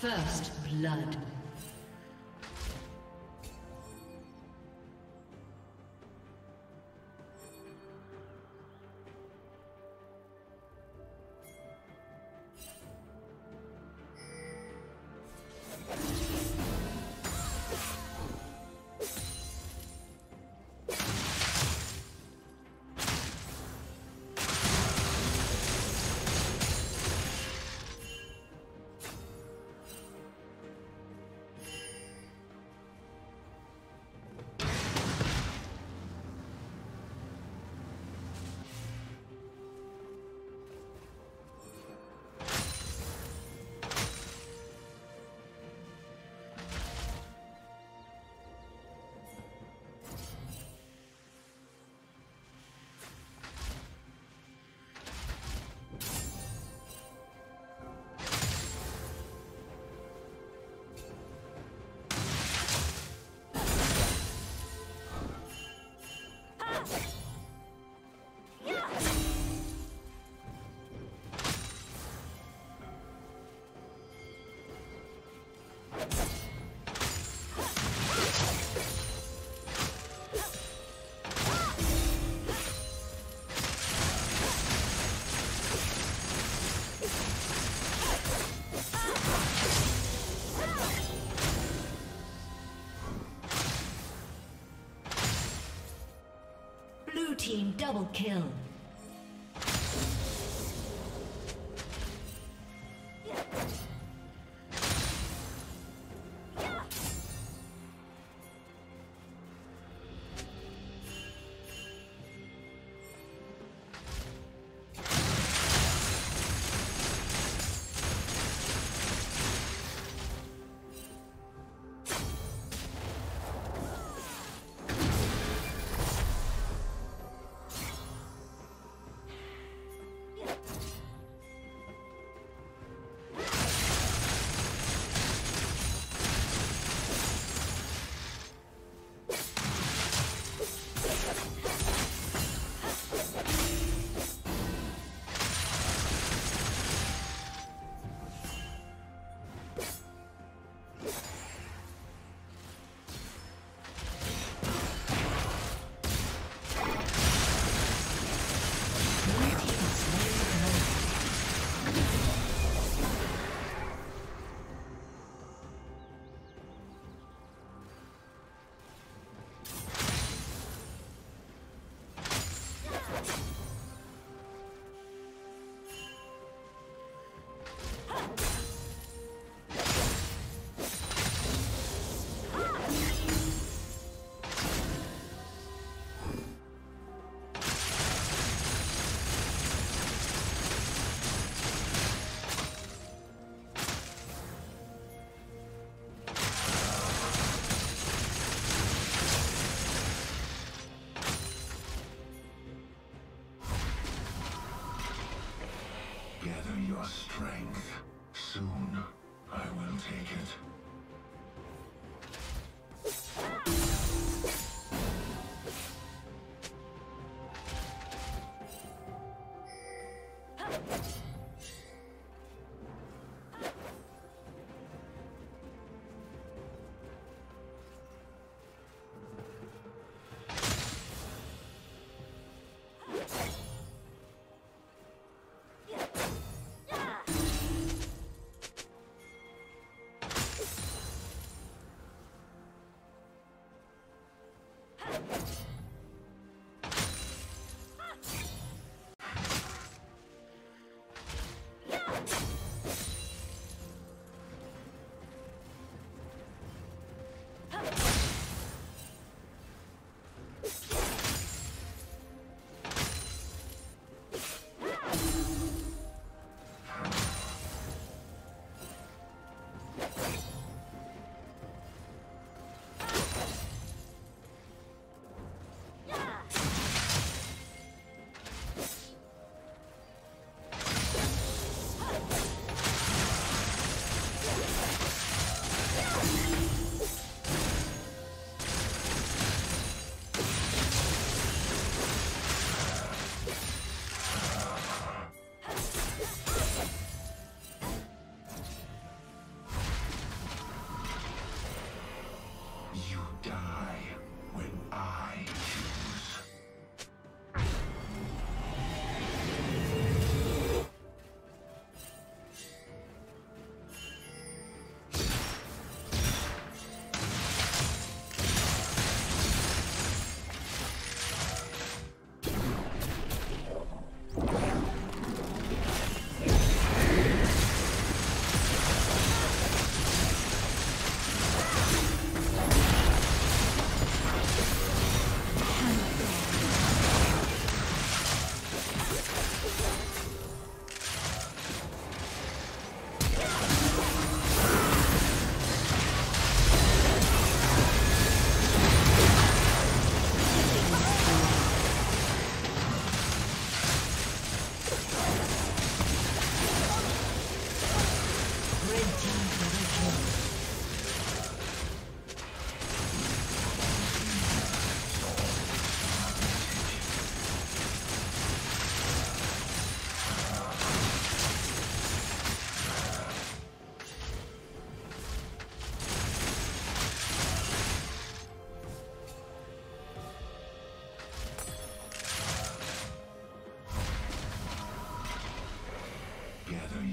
First blood. Double kill.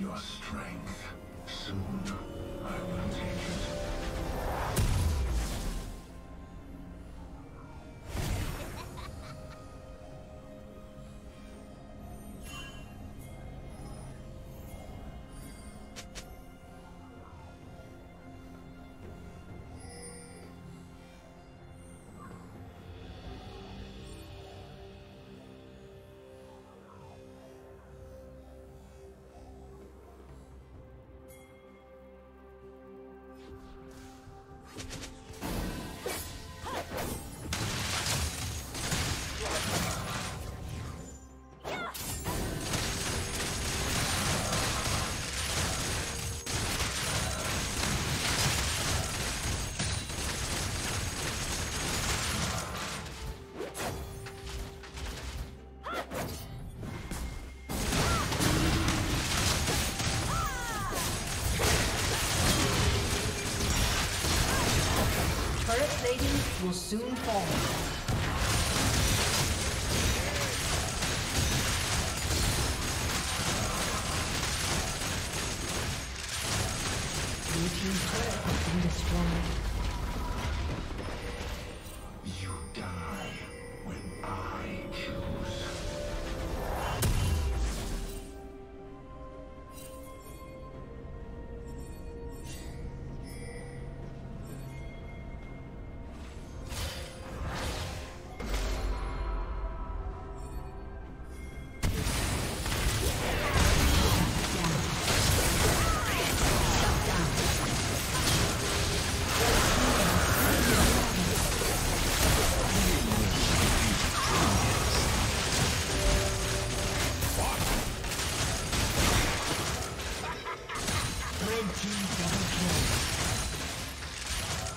Your strength. Soon, I will will soon fall.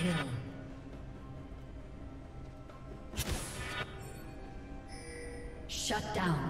kill. Shut down.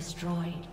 Destroyed.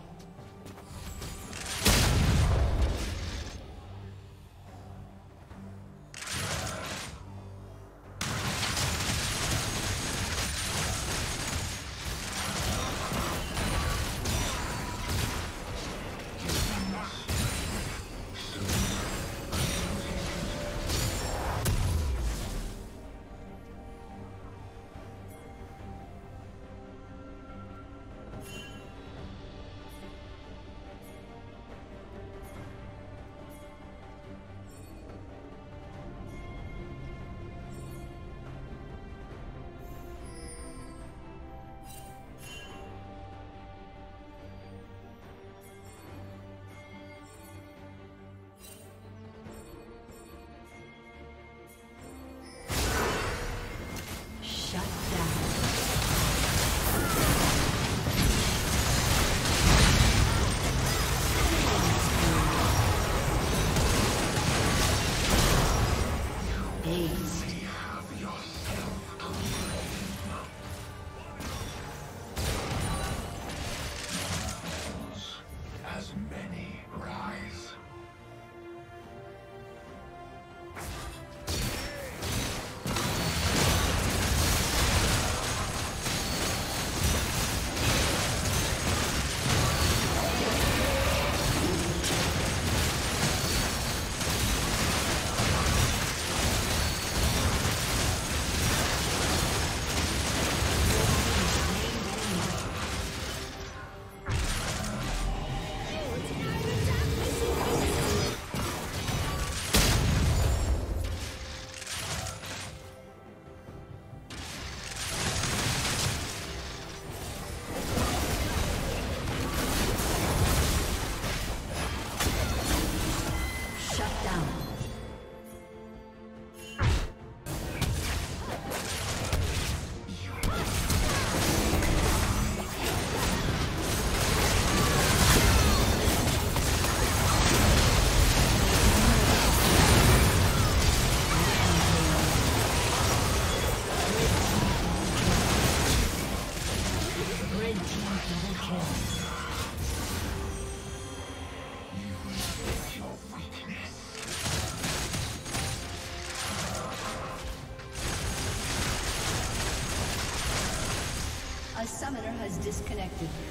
Disconnected.